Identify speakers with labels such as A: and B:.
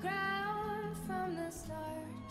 A: ground from the start.